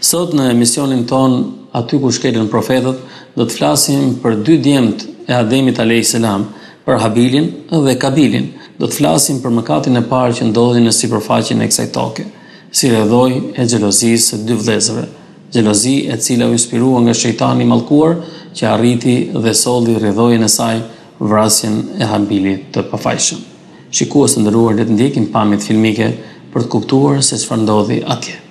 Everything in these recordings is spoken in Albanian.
Sot në emisionin tonë Aty ku shkelën profetët, do të flasim për dy djemtë e Ademit alayhis salam, për Habilin dhe Kabilin. Do të flasim për mëkatin e parë që ndodhi në sipërfaqen e kësaj toke, si rrjedhojë e xhelozisë së dy vëllezërve, xhelozi e cila u inspirua nga shejtani i mallkuar që arriti dhe solli rrjedhojën e saj, vrasjen e Habilit të pafajshëm. Shikues të nderuar, le të ndjekim pamjet filmike për të kuptuar se çfarë ndodhi atje.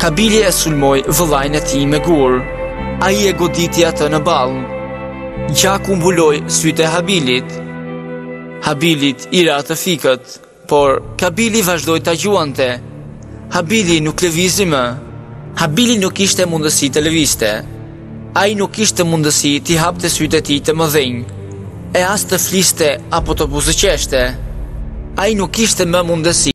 Kabili e sulmoi vëllanë e tij me gur, ai e goditi atë në ballë. Gjaku mbuloi sytë e Habilit, Habilit i ra të fikët. Por, Kabili vazhdoi ta gjuante. Habili nuk lëvizi më. Habili nuk kishte mundësi të lëvizte. Ai nuk kishte mundësi t'i hapte sytë e tij të mëdhenj, e as të fliste apo të buzëqeshte. Ai nuk kishte më mundësi.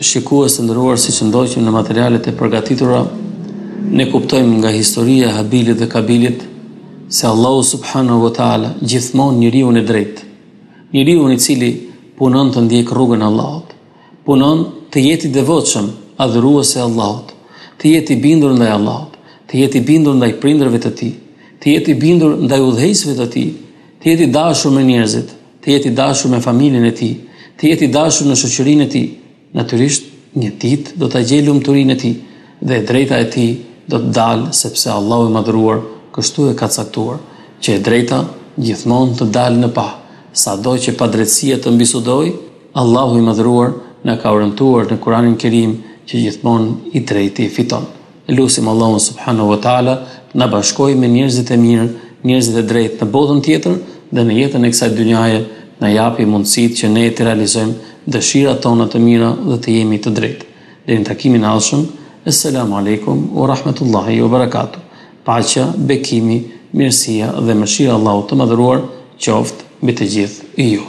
Shikues të nderuar siç ndoqëm në materialet e përgatitura, ne kuptojmë nga historia e Habilit dhe Kabilit se Allahu subhanahu wa taala gjithmonë njeriun e drejtë, njeriun i cili punon të ndjekë rrugën e Allahut. Punon të jetë i devotshëm, adhurues e Allahut, të jetë i bindur ndaj Allahut, të jetë i bindur ndaj prindërve të tij, të jetë i bindur ndaj udhëheqësve të tij, të jetë i dashur me njerëzit, të jetë i dashur me familjen e tij, të jetë i dashur në shoqërinë e tij. Natyrisht, një ditë do ta gjejë lumturinë e tij dhe e drejta e tij do të dalë sepse Allahu i Madhëruar kështu e ka caktuar, që e drejta gjithmonë të dalë në pah, sado që padrejtësia të mbisundojë, Allahu i Madhëruar na ka premtuar në Kuranin Kerim që gjithmonë i drejti fiton. Lusim Allahun Subhanahu wa Taala na bashkojë me njerëzit e mirë, njerëzit e drejtë në botën tjetër dhe në jetën e kësaj dynjaje na japi mundësitë që ne të realizojmë dëshirat tona të mira dhe të jemi të drejtë. Deri në takimin e ardhshëm, Esselamu Alejkum wa Rahmetullahi wa Barakatuh. Paqja, bekimi, mirësia dhe mëshira e Allahut të Madhëruar qoftë mbi të gjithë ju.